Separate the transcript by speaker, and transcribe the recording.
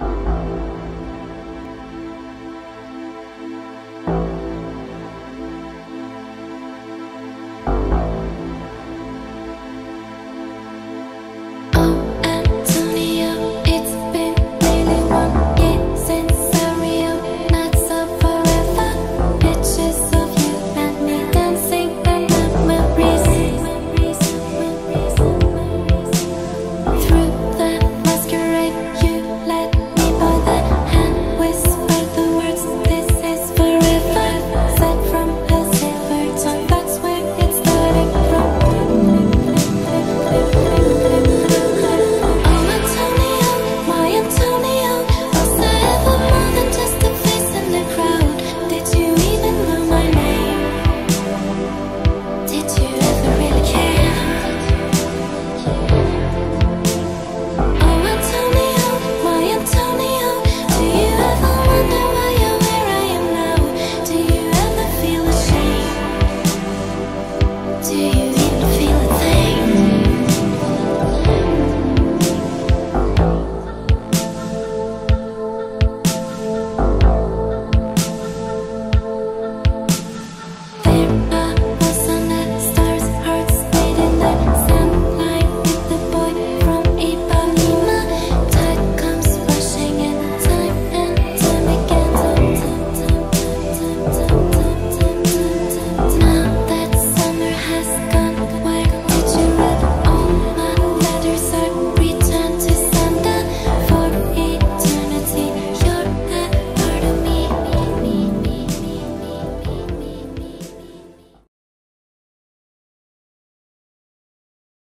Speaker 1: Thank you. see